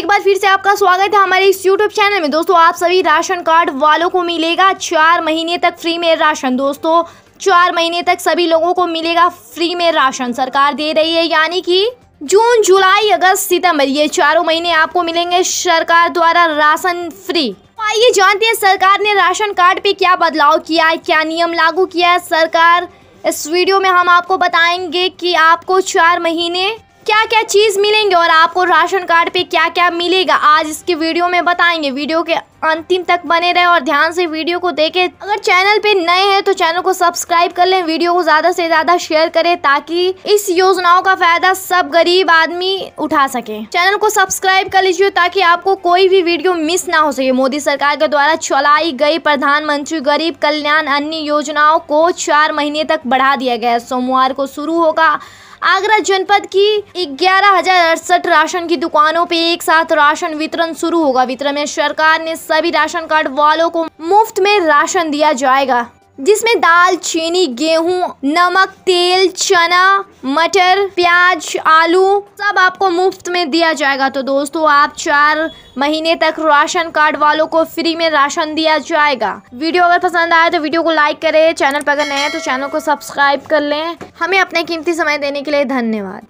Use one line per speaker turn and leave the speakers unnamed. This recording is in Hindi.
एक बार फिर से आपका स्वागत है हमारे इस यूट्यूब चैनल में। दोस्तों, आप सभी राशन कार्ड वालों को मिलेगा। चार महीने तक फ्री में राशन। दोस्तों, चार महीने तक सभी लोगों को मिलेगा फ्री में राशन। सरकार दे रही है, यानी कि जून, जुलाई, अगस्त, सितंबर, ये चारों महीने आपको मिलेंगे सरकार द्वारा राशन फ्री। तो आइए जानते हैं, सरकार ने राशन कार्ड पे क्या बदलाव किया है, क्या नियम लागू किया है? सरकार, इस वीडियो में हम आपको बताएँगे कि आपको चार महीने क्या क्या चीज़ मिलेंगे और आपको राशन कार्ड पे क्या क्या मिलेगा, आज इसके वीडियो में बताएँगे। वीडियो के अंतिम तक बने रहे और ध्यान से वीडियो को देखें। अगर चैनल पे नए हैं तो चैनल को सब्सक्राइब कर लें, वीडियो को ज़्यादा से ज़्यादा शेयर करें ताकि इस योजनाओं का फ़ायदा सब गरीब आदमी उठा सके। चैनल को सब्सक्राइब कर लीजिए ताकि आपको कोई भी वीडियो मिस ना हो सके। मोदी सरकार के द्वारा चलाई गई प्रधानमंत्री गरीब कल्याण अन्य योजनाओं को चार महीने तक बढ़ा दिया गया। सोमवार को शुरू होगा आगरा जनपद की ग्यारह हज़ार अड़सठ राशन की दुकानों पे एक साथ राशन वितरण शुरू होगा। वितरण में सरकार ने सभी राशन कार्ड वालों को मुफ़्त में राशन दिया जाएगा। जिसमें दाल, चीनी, गेहूँ, नमक, तेल, चना, मटर, प्याज, आलू सब आपको मुफ़्त में दिया जाएगा। तो दोस्तों, आप चार महीने तक राशन कार्ड वालों को फ्री में राशन दिया जाएगा। वीडियो अगर पसंद आए तो वीडियो को लाइक करें, चैनल पर अगर नए हैं तो चैनल को सब्सक्राइब कर लें। हमें अपने कीमती समय देने के लिए धन्यवाद।